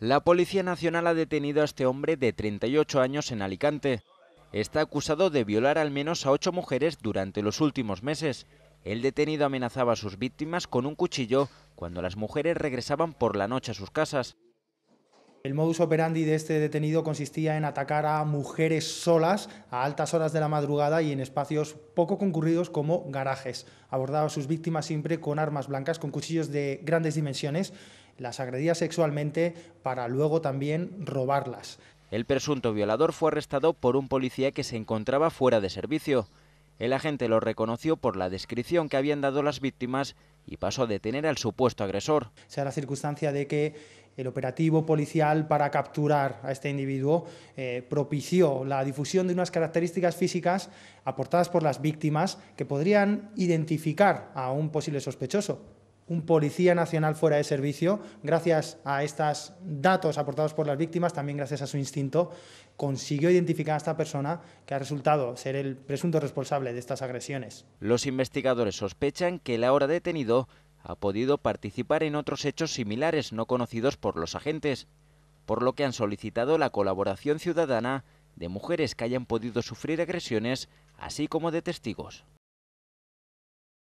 La Policía Nacional ha detenido a este hombre de 38 años en Alicante. Está acusado de violar al menos a ocho mujeres durante los últimos meses. El detenido amenazaba a sus víctimas con un cuchillo cuando las mujeres regresaban por la noche a sus casas. El modus operandi de este detenido consistía en atacar a mujeres solas a altas horas de la madrugada y en espacios poco concurridos como garajes. Abordaba a sus víctimas siempre con armas blancas, con cuchillos de grandes dimensiones, las agredía sexualmente para luego también robarlas. El presunto violador fue arrestado por un policía que se encontraba fuera de servicio. El agente lo reconoció por la descripción que habían dado las víctimas y pasó a detener al supuesto agresor. Se da la circunstancia de que el operativo policial para capturar a este individuo eh, propició la difusión de unas características físicas aportadas por las víctimas que podrían identificar a un posible sospechoso. Un policía nacional fuera de servicio, gracias a estos datos aportados por las víctimas, también gracias a su instinto, consiguió identificar a esta persona que ha resultado ser el presunto responsable de estas agresiones. Los investigadores sospechan que el ahora detenido ha podido participar en otros hechos similares no conocidos por los agentes, por lo que han solicitado la colaboración ciudadana de mujeres que hayan podido sufrir agresiones, así como de testigos.